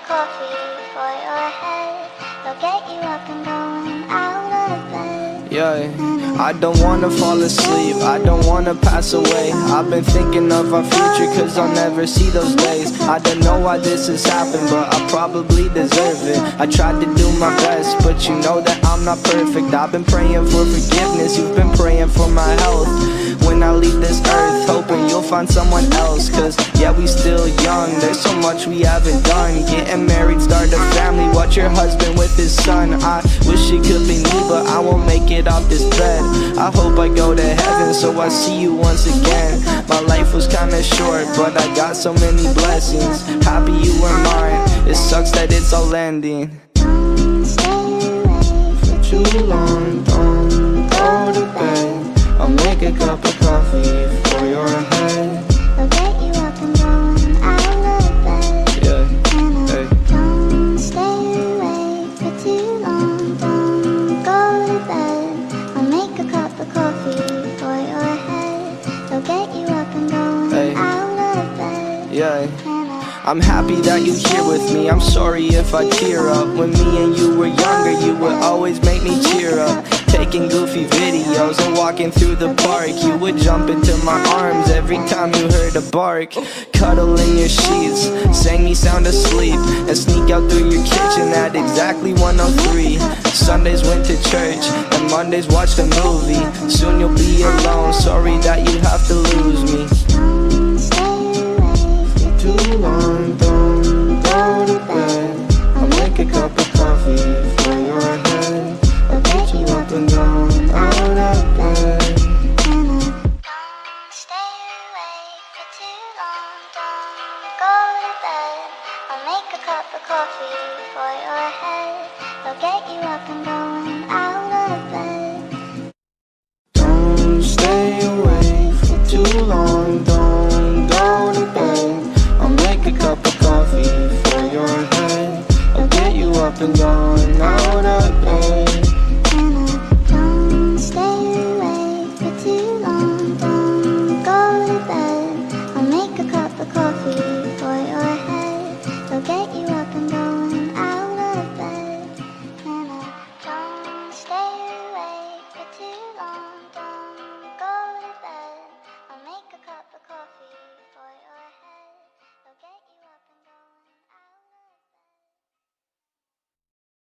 coffee for your head. They'll get you up and going. Yeah, I don't wanna fall asleep, I don't wanna pass away. I've been thinking of our future, cause I'll never see those days. I don't know why this has happened, but I probably deserve it. I tried to do my best, but you know that I'm not perfect. I've been praying for forgiveness, you've been praying for my health. When I leave this earth, hoping you'll find someone else. Cause yeah, we still young, there's so much we haven't done. Getting married, start a family, your husband with his son. I wish it could be me, but I won't make it off this bed. I hope I go to heaven, so I see you once again. My life was kinda short, but I got so many blessings. Happy you were mine, it sucks that it's all ending. Don't stay for Too long, don't go to bed. I'll make a cup of coffee for your head. Get you up and going Hey. out of bed. yeah. I'm happy that you're here with me. I'm sorry if I tear up. When me and you were younger, you would always make me cheer up. Taking goofy videos and walking through the park. You would jump into my arms every time you heard a bark. Cuddle in your sheets, sang me sound asleep, and sneak out through your kitchen at exactly 103. Sundays went to church, and Mondays watched a movie. Make a cup of coffee for your head. They'll get you up and going out of bed. Don't stay away for too long. Don't go to bed. I'll make a cup of coffee for your head. I'll get you up and going.